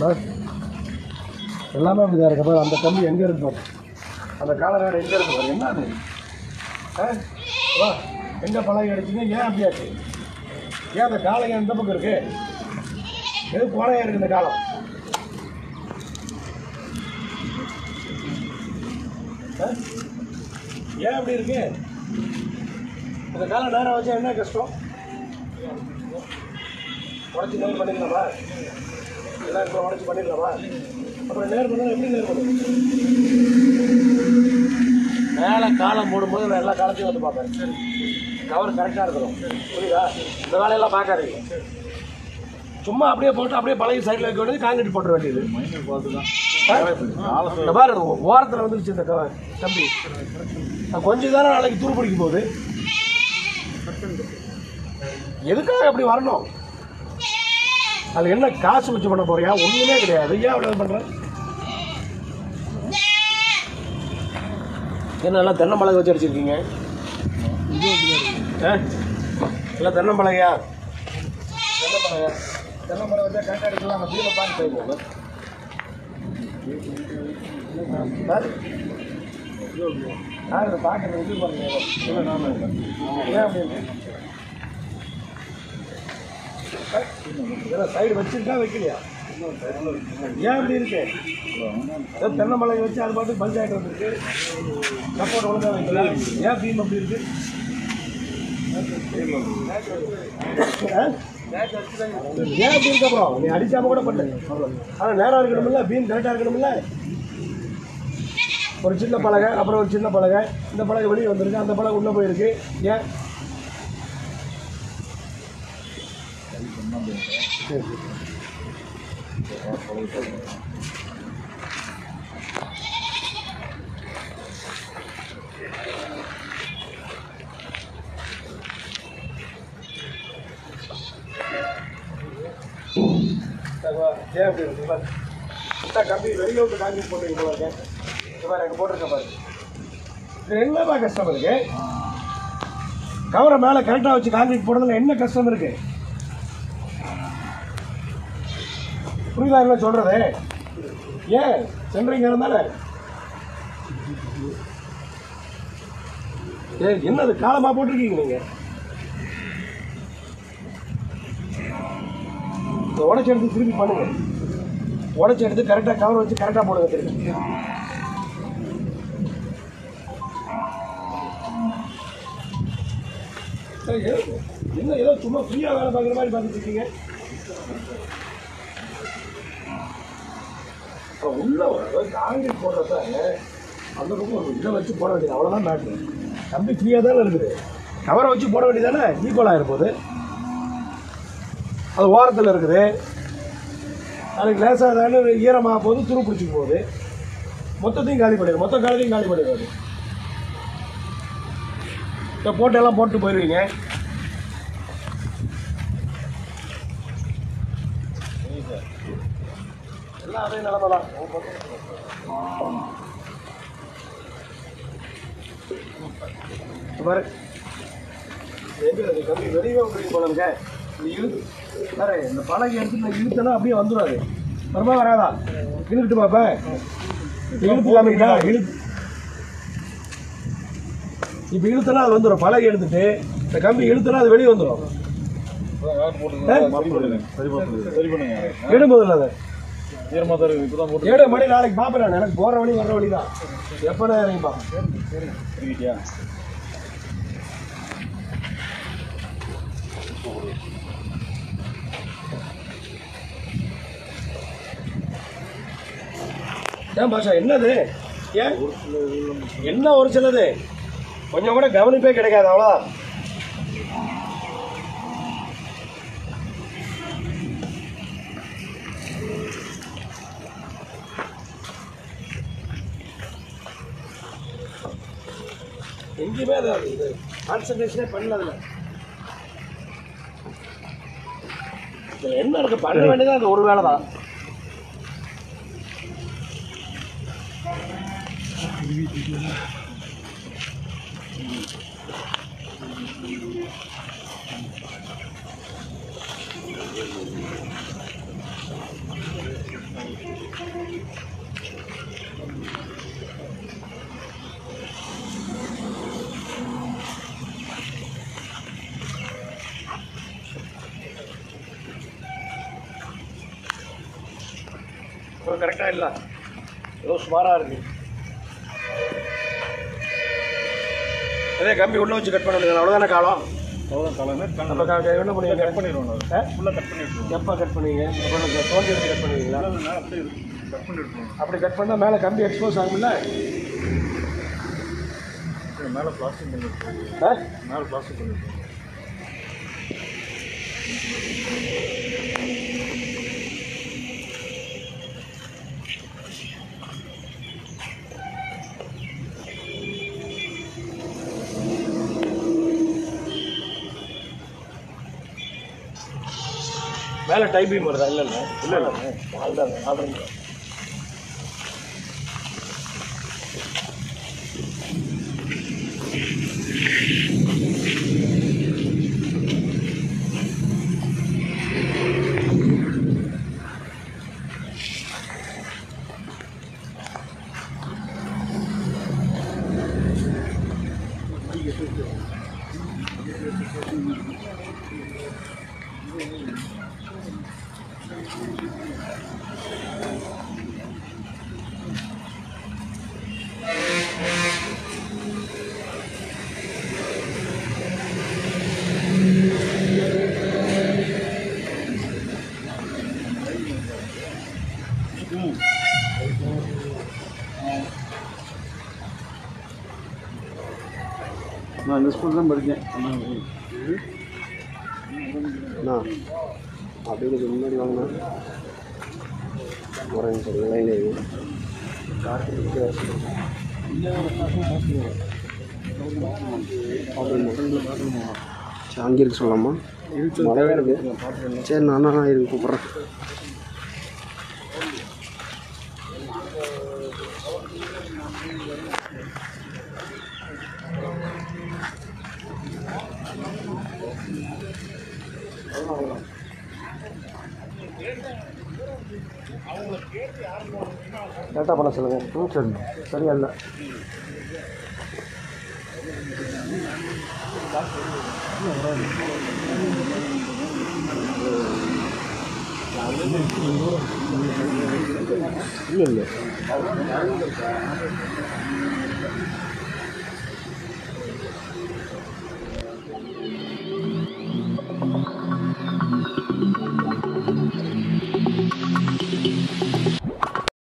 பார். எல்லாமே அப்படிதான் இருக்கு. பாரு அந்த கம்பி எங்கே இருக்கு பாரு? அந்த காலநாடு எங்கே இருக்கு பாரு? என்ன அது ஆ? வா எங்கே பழகி அடிச்சிங்க? ஏன் அப்படியாச்சு ஏன் அந்த காலம் எந்த இந்த பக்கம் இருக்கு? எது கோலையா இருக்கு இந்த காலம்? ஆ? ஏன் அப்படி இருக்கு? இந்த காலம் நேரம் வச்சா என்ன கஷ்டம்? உடச்சி நேர் பண்ணிக்கலாமா? எல்லாம் இப்போ உடச்சி பண்ணிடலாமா அப்புறம் நேர் பண்ணால் எப்படி நேர் பண்ணுவோம் மேலே காலம் போடும்போது நான் எல்லா காலத்தையும் வந்து பார்ப்பேன். கவர் கரெக்டாக இருக்கணும். புரியுதா? இந்த வேலையெல்லாம் பார்க்காதீங்க. சும்மா அப்படியே போட்டு அப்படியே பழைய சைடில் வைக்க வேண்டியது காங்கிரீட் போட்டுற வேண்டியது. இந்த பாரு ஓரத்தில் வந்துருச்சு இந்த க- கம்பி கொஞ்சம் தானே நாளைக்கு துரு பிடிக்கும் போகுது எதுக்காக அப்படி வரணும்? அதில் என்ன காசு வச்சு பண்ண போறியா? ஒண்ணுமே கிடையாது. ஏன் அப்படி பண்ற? என்ன எல்லாம் தென்னை மிளகு வச்சு அடிச்சிருக்கீங்க ஆ? எல்லாம் தென்னை மிளகையா? தென்னை மிளகா. தென்னை மிளகு வச்சா கரெக்டாக அடிக்கலாம். நம்ம பீலை பார்த்து செய்வோம் நான் இதை பார்க்கறது இது பண்ணுங்க? ஏன் அப்படின்னு இதெல்லாம் சைடு வச்சுருக்கா வைக்கலையா? ஏன் இப்படி இருக்கு? ஏதோ தென்னை மலை வச்சு அது பாட்டு பஞ்சாயத்து வந்துருக்கு. சப்போர்ட் ஒழுங்கா வைக்கல. ஏன் பீம் அப்படி இருக்கு? ஏன் அப்படி அப்புறம்? நீ அடிச்சாம கூட பண்ணு. ஆனால் நேரம் இருக்கணும்ல பீம் கரெக்டாக இருக்கணும்ல. ஒரு சின்ன பலகை அப்புறம் ஒரு சின்ன பலகை. இந்த பலகை வெளியே வந்திருக்கு அந்த பலகை உள்ளே போயிருக்கு. ஏன் சரி சரி ஏன் அப்படி இருக்கு பாரு இந்த கம்பி வெளியே விட்டு காங்கிரீட் போட்டுருக்க போல இருக்கேன் இது பாரு எனக்கு போட்டிருக்க பாரு இது என்னப்பா கஷ்டம் இருக்குது கவரை மேலே கரெக்டாக வச்சு காங்கிரீட் போடுறதுல என்ன கஷ்டம் இருக்குது புரியுதா என்ன சொல்கிறது ஏன் சென்ட்ரிங்க இருந்தானே ஏ என்னது காலமாக போட்டிருக்கீங்க நீங்கள் உடச்சி எடுத்து திருப்பி பண்ணுங்க. உடச்சி எடுத்து கரெக்டாக கவர் வச்சு கரெக்டாக போடுங்க திருப்பி. என்ன ஏதோ சும்மா ஃப்ரீயாக வேலை பார்க்குற மாதிரி பார்த்துட்டு இருக்கீங்க? இப்போ உள்ளே ஒரு காங்கிரீட் போடுறப்ப அந்த பக்கம் ஒரு இதை வச்சு போட வேண்டியது. அவ்வளோதான் மேட்ரு தம்பி ஃப்ரீயாக தானே இருக்குது. கவரை வச்சு போட வேண்டியதானே? ஈக்குவலாக இருப்போது அது ஓரத்தில் இருக்குது. அதுக்கு லேசாக தானே ஈரமாக போகுது துரு பிடிச்சிக்கும் போகுது. மொத்தத்தையும் காலி பண்ணிடுது. மொத்த காலத்தையும் காலி பண்ணிடுவாரு இப்போ போட்டு எல்லாம் போட்டு போயிடுவீங்க எல்லாம் அதே நிலமை தான் பாரு கம்பி வெளியே விட்டுருக்கு போல இருக்க இந்த இழுத்து பாரு இந்த பலகை எடுத்து இழுத்தனா அப்படியே வந்துடாது. வருமா வராதா? இழுத்துட்டு பாப்ப இழுத்து காமிக்கிட்டா இழுத்து. இப்போ இழுத்தனா அது வந்துடும். பலகை எடுத்துட்டு இந்த கம்பி இழுத்தனா அது வெளியே வந்துடும். சரி பண்ணுங்க எடு முதல்ல அதை ஈரமா தான் இருக்குது இப்பதான் போட்டு ஏழு மணி நாளைக்கு பார்ப்பேன் எனக்கு போகிற வழி வர்ற வழி தான் எப்போ நான் இறங்கி பார்ப்பேன் இருக்கிட்டியா ஏன் பாஷா என்னது? ஏன்? என்ன ஒரு சிலது? கொஞ்சம் கூட கவனிப்பே கிடைக்காது அவ்வளோதான் எங்கேயுமே அது இது கான்சன்ட்ரேஷனே பண்ணல இதில் என்ன இருக்கு? பண்ண வேண்டியது அது ஒரு வேலை தான் இப்போ கரெக்டாக இல்லை. ஏதோ சுமாராக இருக்கு. அதே கம்பி உள்ள வச்சு கட் பண்ண முடியாது அவ்வளோதானே காலம்? அவ்வளோதான் காலமே. க- என்ன பண்ணுவீங்க கட் பண்ணிடுவோம்? ஃபுல்லாக கட் பண்ணி விட்டுருவோம் எப்போ கட் பண்ணுவீங்க அப்புறம் தோண்டி எடுத்து கட் பண்ணுவீங்களா? அப்படியே கட் பண்ணி விட்டுருவோம் அப்படி கட் பண்ணால் மேலே கம்பி எக்ஸ்போஸ் ஆகும்ல? மேலே பிளாஸ்டிக் பண்ணி விட்டுருவோம் ஆ? மேலே பிளாஸ்டிக் பண்ணி மேலே டைப்பிங் வருதா? இல்லை இல்லை. இல்லை இல்லை. அதுதான் ஆர்டர் நான் இந்த ஸ்கூல் தான் படித்தேன். அண்ணா அப்படியே முன்னாடி வாங்கினேன். வரேங்க சார் லைன் சரி அங்கே இருக்கு சொல்லலாமா? மழை இருக்குது சரி நான் நான் இருக்கு கூப்பிட்றேன். கரெக்டாக பண்ண சொல்லுங்கள் ம் சரி. சரியா இல்லை. இல்லை இல்லை.